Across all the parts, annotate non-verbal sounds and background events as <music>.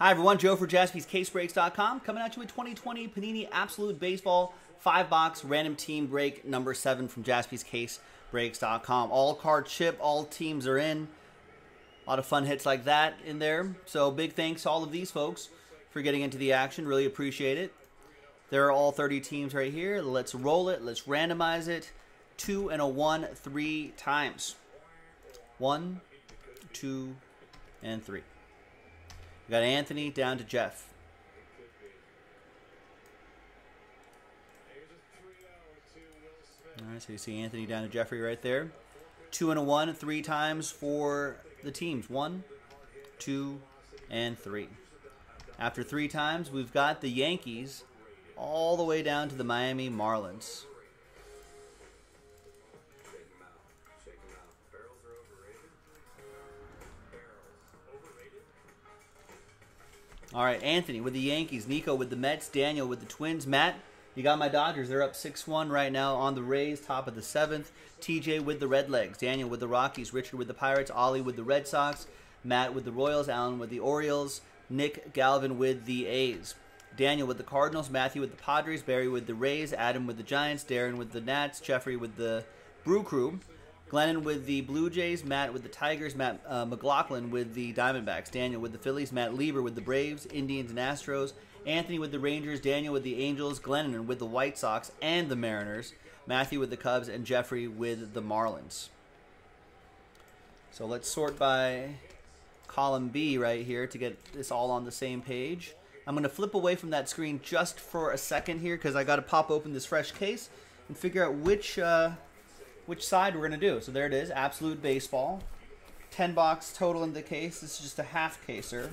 Hi, everyone. Joe for jaspyscasebreaks.com coming at you with 2020 Panini Absolute Baseball 5 box random team break number 7 from jaspyscasebreaks.com. All card chip, all teams are in. A lot of fun hits like that in there. So, big thanks to all of these folks for getting into the action. Really appreciate it. There are all 30 teams right here. Let's roll it. Let's randomize it. Two and a one, three times. One, two, and three. We got Anthony down to Jeff. All right, so you see Anthony down to Jeffrey right there. Two and a one, three times for the teams. One, two, and three. After three times, we've got the Yankees all the way down to the Miami Marlins. All right, Anthony with the Yankees, Nico with the Mets, Daniel with the Twins, Matt. You got my Dodgers. They're up 6-1 right now on the Rays, top of the seventh. TJ with the Redlegs, Daniel with the Rockies, Richard with the Pirates, Ollie with the Red Sox, Matt with the Royals, Alan with the Orioles, Nick Galvin with the A's. Daniel with the Cardinals, Matthew with the Padres, Barry with the Rays, Adam with the Giants, Darren with the Nats, Jeffrey with the Brew Crew, Glennon with the Blue Jays, Matt with the Tigers, Matt uh, McLaughlin with the Diamondbacks, Daniel with the Phillies, Matt Lieber with the Braves, Indians, and Astros, Anthony with the Rangers, Daniel with the Angels, Glennon with the White Sox and the Mariners, Matthew with the Cubs, and Jeffrey with the Marlins. So let's sort by column B right here to get this all on the same page. I'm going to flip away from that screen just for a second here because I got to pop open this fresh case and figure out which uh, which side we're going to do. So there it is, Absolute Baseball. 10 box total in the case. This is just a half caser.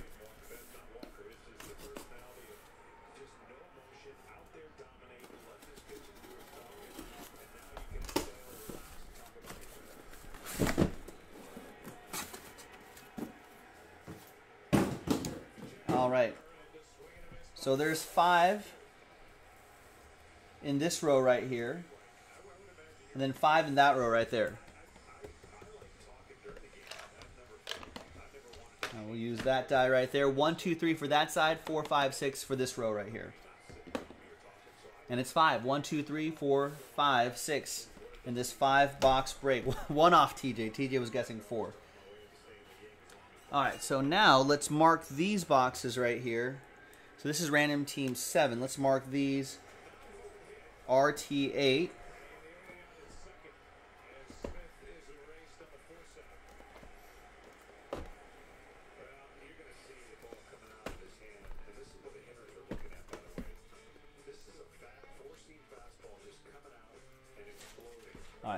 All right. So there's five in this row right here and then five in that row right there. And we'll use that die right there. One, two, three for that side. Four, five, six for this row right here. And it's five. One, two, three, four, five, six in this five box break. <laughs> One off TJ. TJ was guessing four. All right, so now let's mark these boxes right here. So this is random team seven. Let's mark these RT8.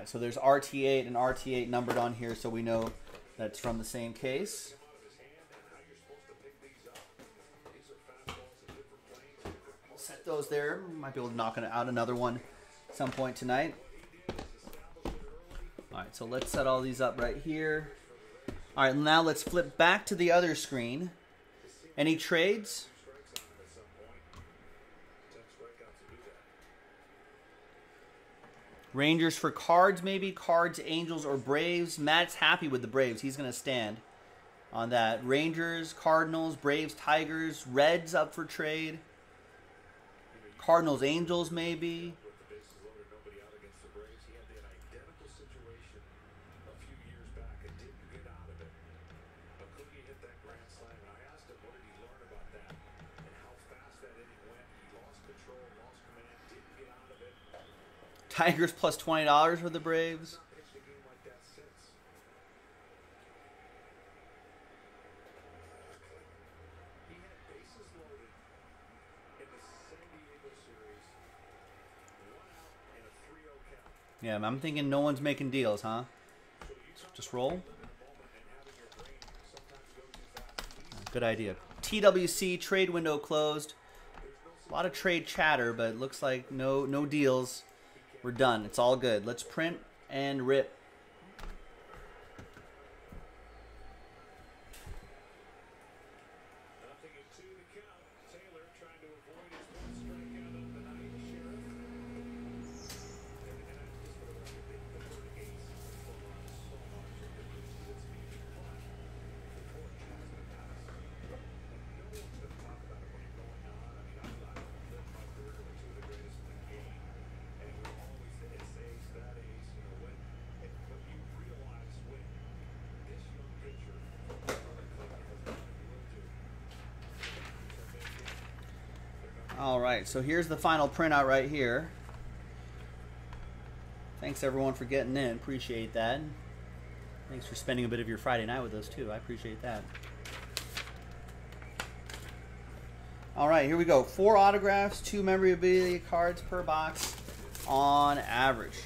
So there's RT8 and RT8 numbered on here, so we know that's from the same case. We'll set those there. Might be able to knock out another one at some point tonight. All right, so let's set all these up right here. All right, now let's flip back to the other screen. Any trades? Rangers for cards, maybe. Cards, Angels, or Braves. Matt's happy with the Braves. He's going to stand on that. Rangers, Cardinals, Braves, Tigers. Reds up for trade. Cardinals, Angels, maybe. Tigers plus plus twenty dollars for the Braves. Yeah, I'm thinking no one's making deals, huh? Just roll. Good idea. TWC trade window closed. A lot of trade chatter, but it looks like no no deals. We're done. It's all good. Let's print and rip. All right, so here's the final printout right here. Thanks everyone for getting in. Appreciate that. Thanks for spending a bit of your Friday night with us too. I appreciate that. All right, here we go. Four autographs, two memorabilia cards per box on average.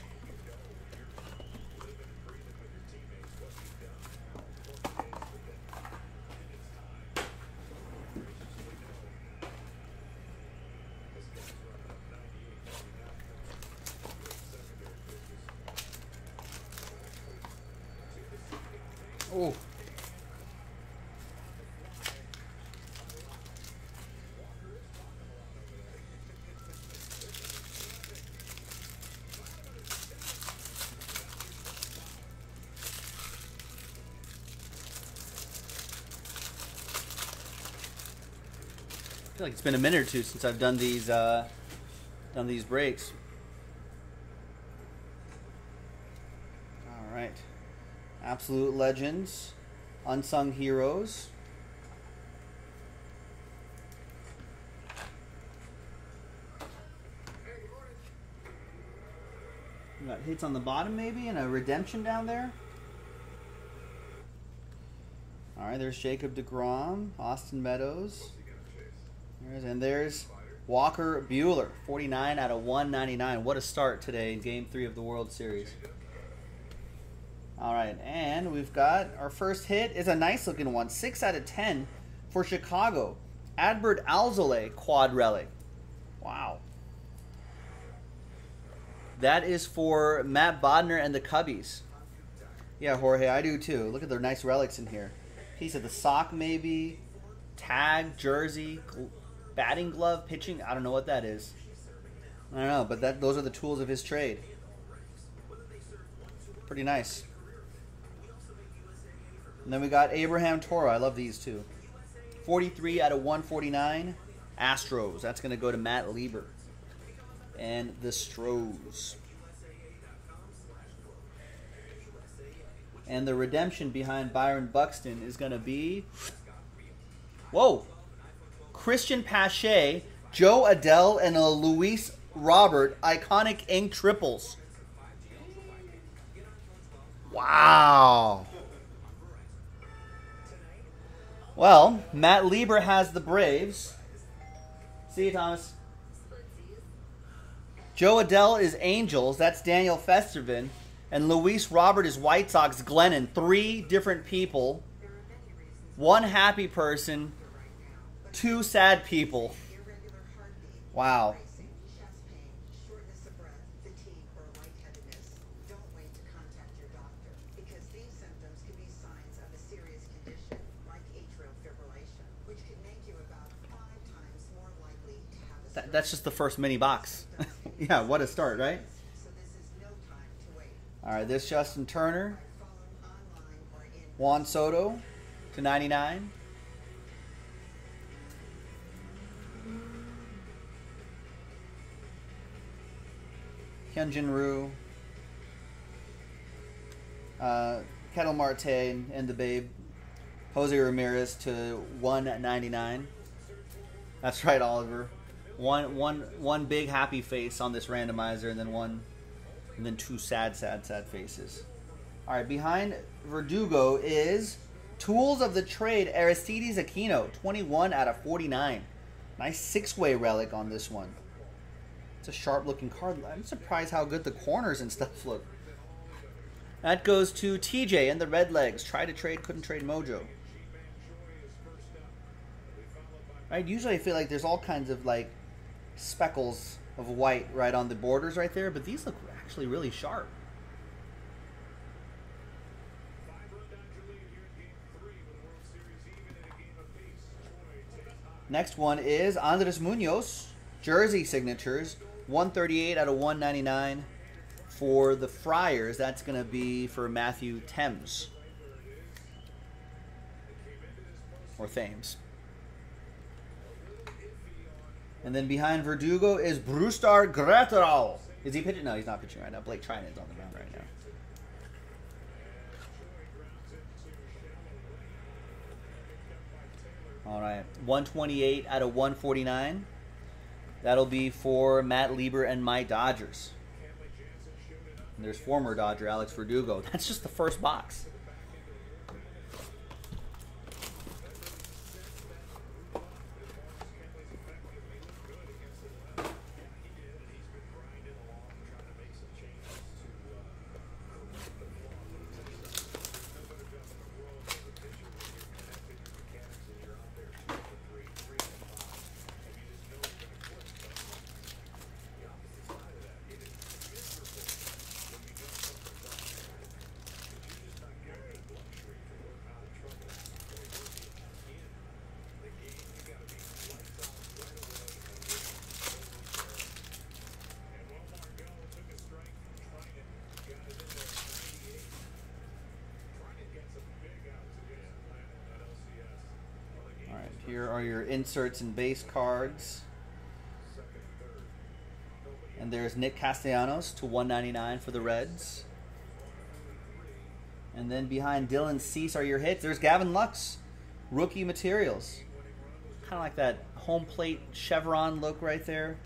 Feel like it's been a minute or two since I've done these uh, done these breaks. All right. Absolute Legends, Unsung Heroes. We got hits on the bottom maybe and a redemption down there. All right, there's Jacob DeGrom, Austin Meadows. There's, and there's Walker Buehler, 49 out of 199. What a start today in Game 3 of the World Series. All right, and we've got our first hit is a nice looking one, six out of ten for Chicago. Adbert Alzolay quad relic. Wow. That is for Matt Bodner and the Cubbies. Yeah, Jorge, I do too. Look at their nice relics in here. Piece of the sock, maybe. Tag, jersey, batting glove, pitching. I don't know what that is. I don't know, but that those are the tools of his trade. Pretty nice. And then we got Abraham Toro. I love these too. 43 out of 149. Astros. That's going to go to Matt Lieber. And the Stros. And the redemption behind Byron Buxton is going to be. Whoa! Cristian Pache, Jo Adell, and a Luis Robert iconic ink triples. Wow. Well, Matt Lieber has the Braves. See you, Thomas. Jo Adell is Angels. That's Daniel Festervin. And Luis Robert is White Sox. Glennon. Three different people. One happy person. Two sad people. Wow. That, that's just the first mini box. <laughs> yeah, what a start, right? All right, this Justin Turner, Juan Soto to 99. Ryu, uh, Ketel Marte and the Babe, Jose Ramirez to 199. That's right, Oliver one one one big happy face on this randomizer, and then one, and then two sad, sad, sad faces. All right, behind Verdugo is Tools of the Trade Aristides Aquino, 21 out of 49. Nice six-way relic on this one. It's a sharp-looking card. I'm surprised how good the corners and stuff look. That goes to TJ and the Red Legs. Try to trade, couldn't trade Mojo. Right? Usually I feel like there's all kinds of like speckles of white right on the borders right there, but these look actually really sharp. Next one is Andres Munoz, jersey signatures, 138 out of 199 for the Friars. That's going to be for Matthew Thames. Or Thames. And then behind Verdugo is Brusdar Graterol. Is he pitching? No, he's not pitching right now. Blake Treinen is on the mound right now. All right, 128 out of 149. That'll be for Matt Lieber and my Dodgers. And there's former Dodger Alex Verdugo. <laughs> That's just the first box. Here are your inserts and base cards. And there's Nick Castellanos to 199 for the Reds. And then behind Dylan Cease are your hits. There's Gavin Lux, rookie materials. Kind of like that home plate chevron look right there.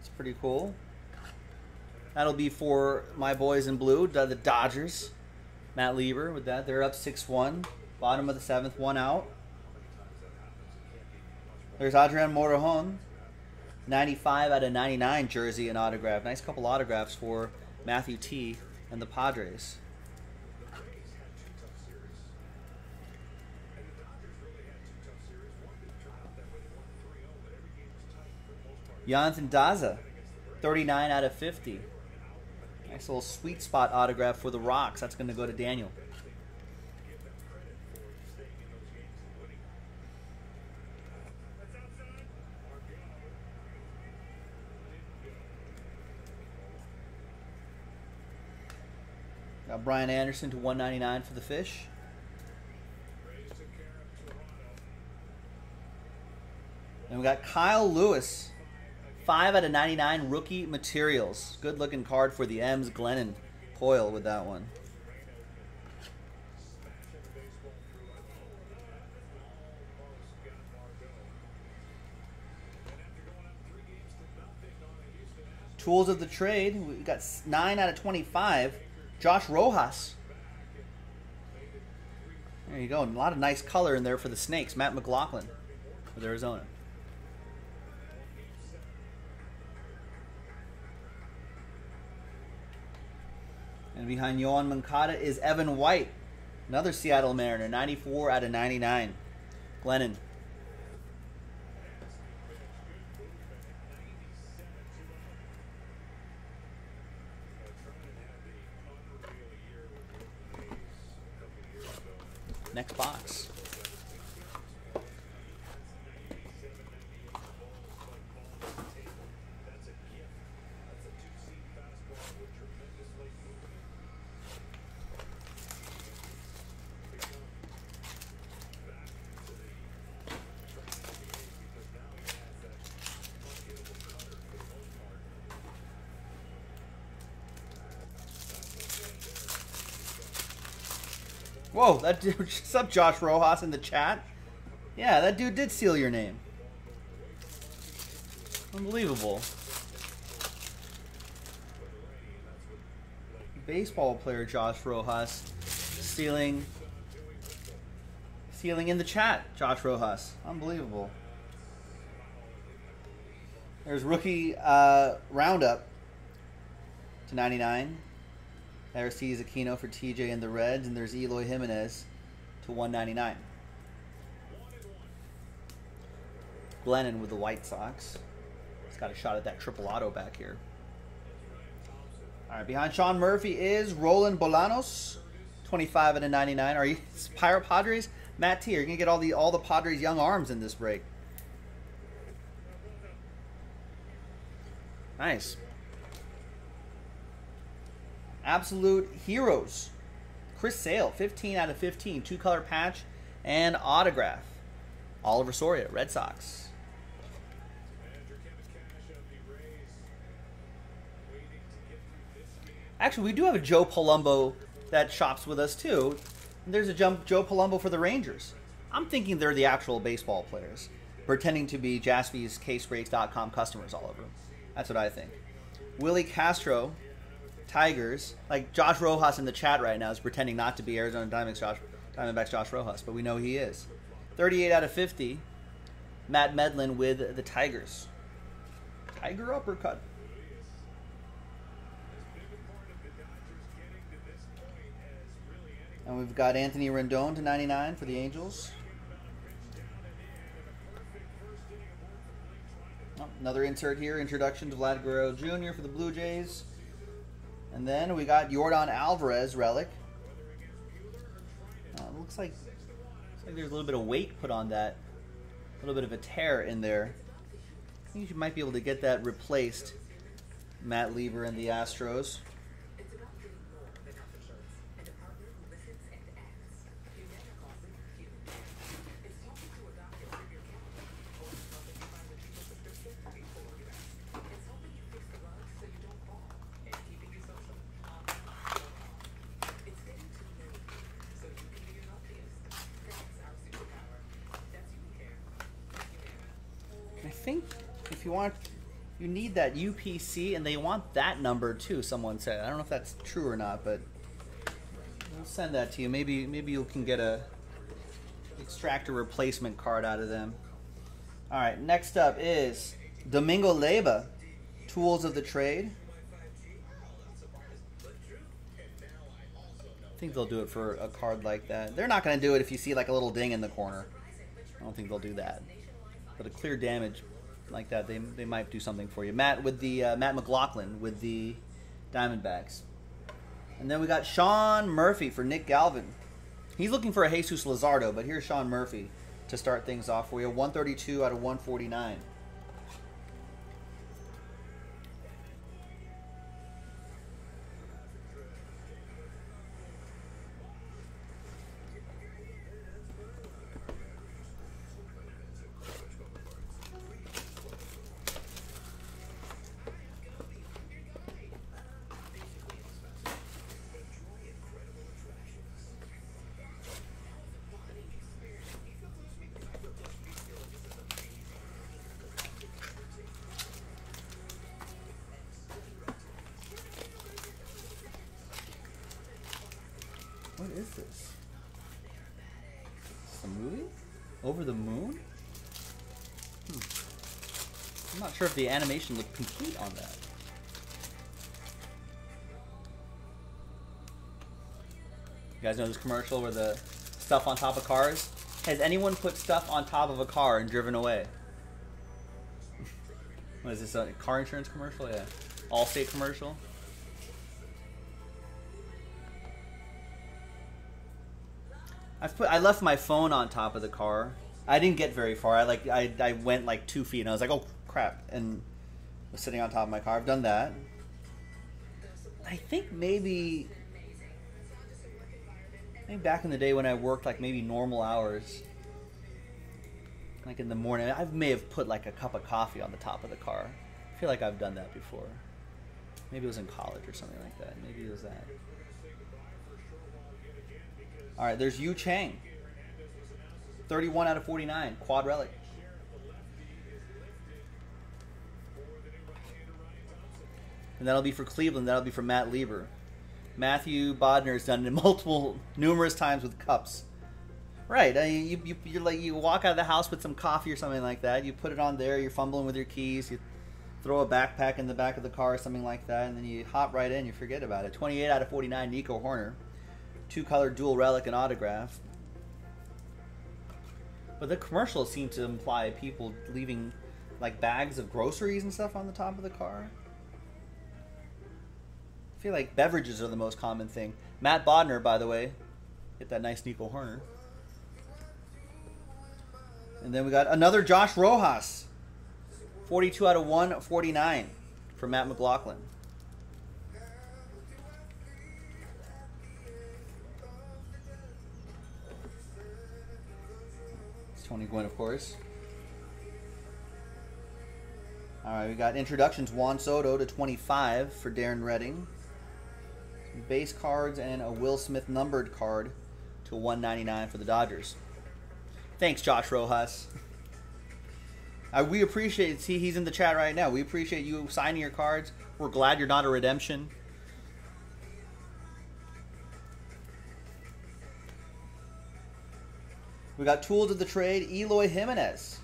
It's pretty cool. That'll be for my boys in blue, the Dodgers. Matt Lieber with that. They're up 6 1. Bottom of the seventh, one out. There's Adrian Morejon, 95 out of 99 jersey and autograph. Nice couple autographs for Matthew T and the Padres. Jonathan Daza, 39 out of 50. Nice little sweet spot autograph for the Rocks. That's going to go to Daniel. Got Brian Anderson to 199 for the fish. And we got Kyle Lewis, 5 out of 99 rookie materials. Good looking card for the M's. Glennon Coyle with that one. Tools of the trade. We got 9 out of 25. Josh Rojas. There you go. And A lot of nice color in there for the Snakes. Matt McLaughlin with Arizona. And behind Yoan Moncada is Evan White, another Seattle Mariner, 94 out of 99. Glennon. Next box. Whoa, that dude, <laughs> what's up, Josh Rojas in the chat? Yeah, that dude did seal your name. Unbelievable. Baseball player Josh Rojas stealing stealing in the chat, Josh Rojas. Unbelievable. There's rookie uh, roundup to 99. Aristides Aquino for TJ and the Reds, and there's Eloy Jimenez to 199. Glennon with the White Sox. He's got a shot at that triple auto back here. All right, behind Sean Murphy is Ronald Bolanos, 25 and a 99. Are you <laughs> Pirate Padres? Matt T, are you gonna get all the all the Padres young arms in this break? Nice. Absolute Heroes. Chris Sale, 15 out of 15. Two color patch and autograph. Oliver Soria, Red Sox. Actually, we do have a Joe Palumbo that shops with us too. There's a jump Joe Palumbo for the Rangers. I'm thinking they're the actual baseball players. pretending to be jaspyscasebreaks.com customers all over. That's what I think. Willi Castro, Tigers. Like Josh Rojas in the chat right now is pretending not to be Arizona Diamondbacks Josh, Diamondbacks Josh Rojas, but we know he is. 38 out of 50. Matt Medlin with the Tigers. Tiger uppercut. And we've got Anthony Rendon to 99 for the Angels. Oh, another insert here. Introduction to Vlad Guerrero Jr. for the Blue Jays. And then we got Yordan Alvarez relic. Uh, looks like looks like there's a little bit of weight put on that. A little bit of a tear in there. I think you might be able to get that replaced. Matt Lieber and the Astros. Think if you want, you need that UPC, and they want that number too. Someone said. I don't know if that's true or not, but we'll send that to you. Maybe maybe you can get a extract a replacement card out of them. All right. Next up is Domingo Leyba, Tools of the Trade. I think they'll do it for a card like that. They're not going to do it if you see like a little ding in the corner. I don't think they'll do that. But a clear damage like that, they, they might do something for you. Matt with the uh, Matt McLaughlin with the Diamondbacks, and then we got Sean Murphy for Nick Galvin. He's looking for a Jesus Luzardo, but here's Sean Murphy to start things off for you. 132 out of 149. Is this? It's a movie? Over the Moon? Hmm. I'm not sure if the animation looked complete on that. You guys know this commercial where the stuff on top of cars? Has anyone put stuff on top of a car and driven away? <laughs> what is this, a car insurance commercial? Yeah. Allstate commercial? I've put I left my phone on top of the car. I didn't get very far. I like I, I went like two feet and I was like, oh crap, and was sitting on top of my car. I've done that. I think maybe maybe back in the day when I worked like maybe normal hours, like in the morning, I may have put like a cup of coffee on the top of the car. I feel like I've done that before. Maybe it was in college or something like that. Maybe it was that. All right, there's Yu Chang. 31 out of 49, quad relic. And that'll be for Cleveland. That'll be for Matt Lieber. Matthew Bodner has done it <laughs> multiple, numerous times with cups. Right. I mean, you, you, like, you walk out of the house with some coffee or something like that. You put it on there. You're fumbling with your keys. You throw a backpack in the back of the car or something like that. And then you hop right in. You forget about it. 28 out of 49, Nico Hoerner. Two color dual relic and autograph. But the commercials seem to imply people leaving like bags of groceries and stuff on the top of the car. I feel like beverages are the most common thing. Matt Bodner, by the way, hit that nice Nico Hoerner. And then we got another Josh Rojas. 42 out of 149 for Matt McLaughlin. Tony Gwynn, of course. All right, we got introductions Juan Soto to 25 for Darren Redding. Some base cards and a Will Smith numbered card to 199 for the Dodgers. Thanks, Josh Rojas. <laughs> Uh, we appreciate. See, he's in the chat right now. We appreciate you signing your cards. We're glad you're not a redemption. We got tools of the trade. Eloy Jimenez,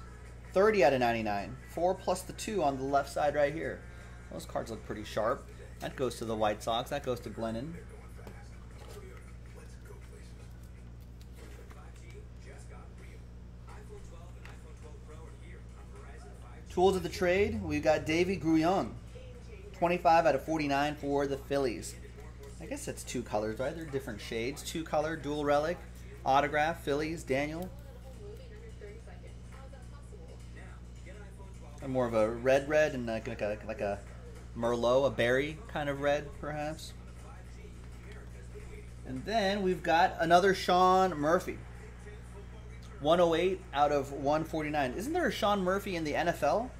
30 out of 99. Four plus the two on the left side right here. Those cards look pretty sharp. That goes to the White Sox. That goes to Glennon. Tools of the trade, we've got Deivy Grullon. 25 out of 49 for the Phillies. I guess that's two colors, right? They're different shades. Two color, dual relic, autograph, Phillies, Daniel. And more of a red red and like, like a like a Merlot, a berry kind of red, perhaps. And then we've got another Sean Murphy. 108 out of 149. Isn't there a Sean Murphy in the NFL?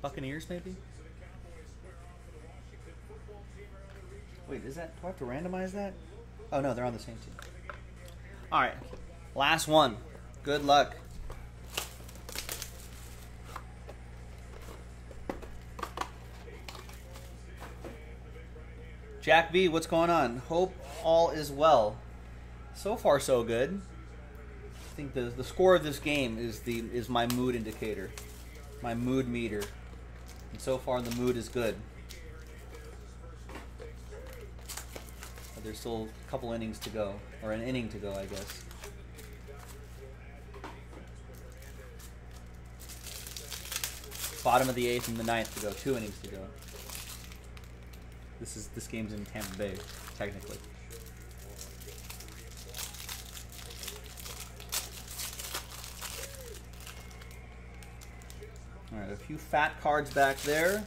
Buccaneers, maybe? Wait, is that? Do I have to randomize that? Oh no, they're on the same team. All right, last one. Good luck. Jack B, what's going on? Hope all is well. So far, so good. I think the the score of this game is the is my mood indicator, my mood meter, and so far the mood is good. But there's still a couple innings to go, or an inning to go, I guess. Bottom of the eighth and the ninth to go, two innings to go. This is this game's in Tampa Bay, technically. A few fat cards back there.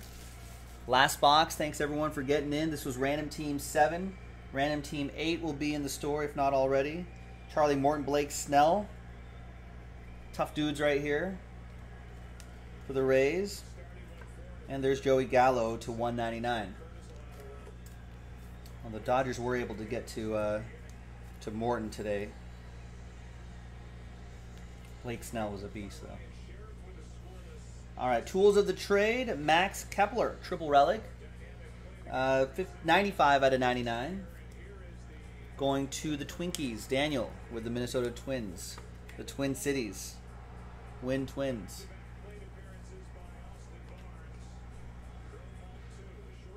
Last box. Thanks everyone for getting in. This was random team seven. Random team eight will be in the store if not already. Charlie Morton, Blake Snell. Tough dudes right here for the Rays. And there's Joey Gallo to 199. Well, the Dodgers were able to get to uh, to Morton today. Blake Snell was a beast, though. All right, tools of the trade: Max Kepler, triple relic, uh, 95 out of 99. Going to the Twinkies, Daniel with the Minnesota Twins, the Twin Cities, Win Twins.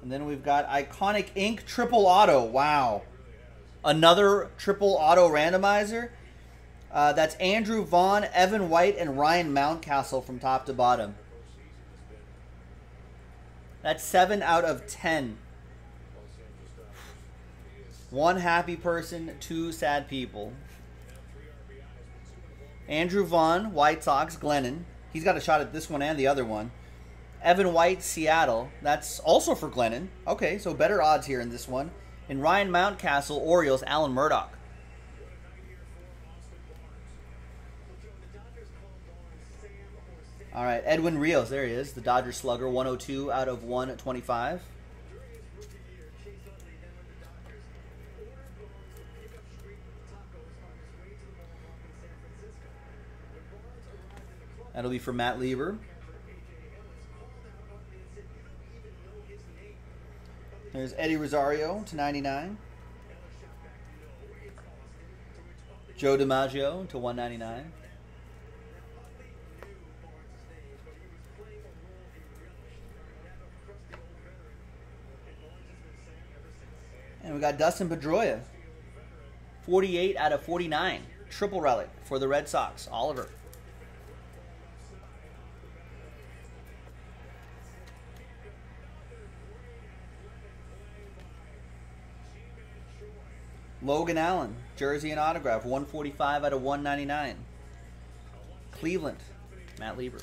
And then we've got Iconic Ink Triple Auto. Wow. Another triple auto randomizer. Uh, that's Andrew Vaughn, Evan White, and Ryan Mountcastle from top to bottom. That's 7 out of 10. One happy person, two sad people. Andrew Vaughn, White Sox, Glennon. He's got a shot at this one and the other one. Evan White, Seattle. That's also for Glennon. Okay, so better odds here in this one. And Ryan Mountcastle, Orioles, Alan Murdoch. All right, Edwin Rios, there he is, the Dodger slugger, 102 out of 125. That'll be for Matt Lieber. There's Eddie Rosario to 99. Joe DiMaggio to 199. And we got Dustin Pedroia. 48 out of 49. Triple relic for the Red Sox. Oliver. Logan Allen, jersey and autograph, 145 out of 199. Cleveland, Matt Lieber.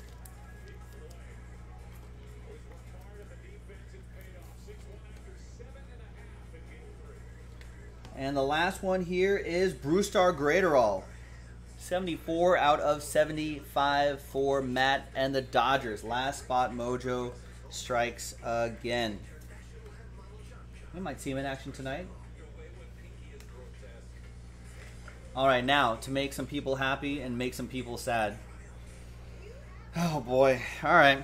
And the last one here is Brusdar Graterol. 74 out of 75 for Matt and the Dodgers. Last spot mojo strikes again. We might see him in action tonight. All right, now to make some people happy and make some people sad. Oh boy. All right.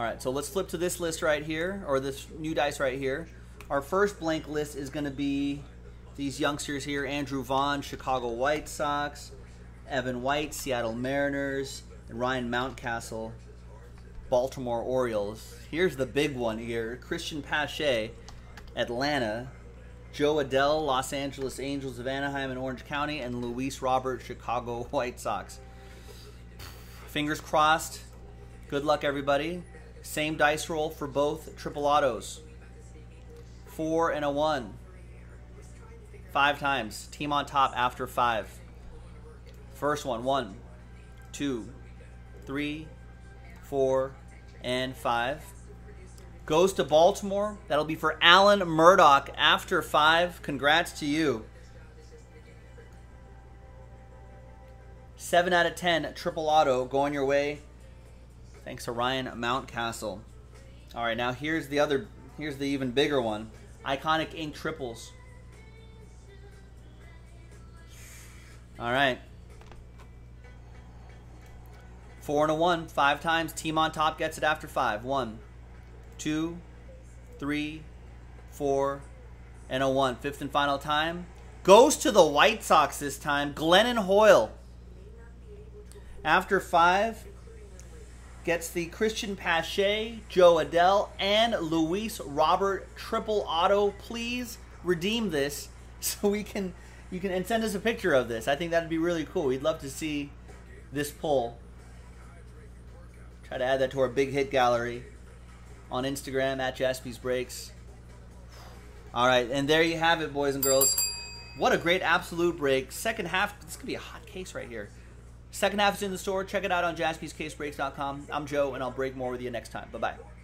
All right, so let's flip to this list right here, or this new dice right here. Our first blank list is going to be these youngsters here Andrew Vaughn, Chicago White Sox, Evan White, Seattle Mariners, and Ryan Mountcastle, Baltimore Orioles. Here's the big one here Cristian Pache, Atlanta, Jo Adell, Los Angeles Angels of Anaheim and Orange County, and Luis Robert, Chicago <laughs> White Sox. Fingers crossed. Good luck, everybody. Same dice roll for both triple autos. Four and a one. Five times. Team on top after five. First one. One, two, three, four, and five. Goes to Baltimore. That'll be for Alan Murdoch after five. Congrats to you. Seven out of ten. Triple auto going your way Thanks to Ryan Mountcastle. All right, now here's the other, here's the even bigger one. Iconic Ink Triples. All right. Four and a one, five times. Team on top gets it after five. One, two, three, four, and a one. Fifth and final time. Goes to the White Sox this time. Glennon Hoyle. After five, gets the Cristian Pache, Jo Adell, and Luis Robert triple auto. Please redeem this <laughs> so we can you can and send us a picture of this. I think that'd be really cool. We'd love to see this pull. Try to add that to our big hit gallery on Instagram at Jaspy's Breaks. All right, and there you have it, boys and girls. What a great absolute break. Second half, this could be a hot case right here. Second half is in the store. Check it out on jaspyscasebreaks.com. I'm Joe, and I'll break more with you next time. Bye bye.